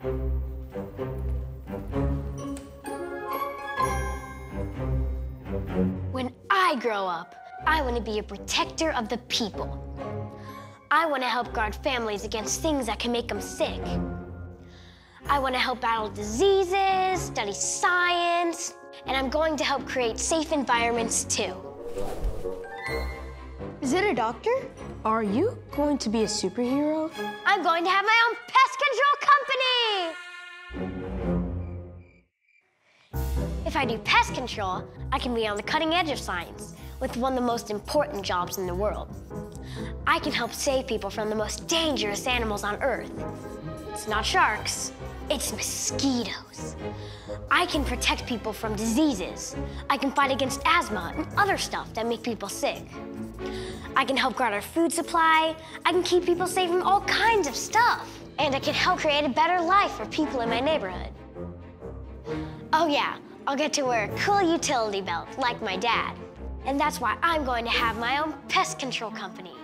When I grow up, I want to be a protector of the people. I want to help guard families against things that can make them sick. I want to help battle diseases, study science, and I'm going to help create safe environments too. Is it a doctor? Are you going to be a superhero? I'm going to have my own pest If I do pest control, I can be on the cutting edge of science with one of the most important jobs in the world. I can help save people from the most dangerous animals on Earth. It's not sharks, it's mosquitoes. I can protect people from diseases. I can fight against asthma and other stuff that make people sick. I can help guard our food supply. I can keep people safe from all kinds of stuff. And I can help create a better life for people in my neighborhood. Oh yeah, I'll get to wear a cool utility belt like my dad. And that's why I'm going to have my own pest control company.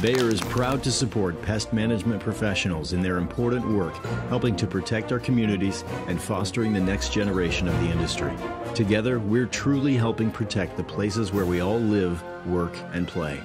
Bayer is proud to support pest management professionals in their important work helping to protect our communities and fostering the next generation of the industry. Together, we're truly helping protect the places where we all live, work, and play.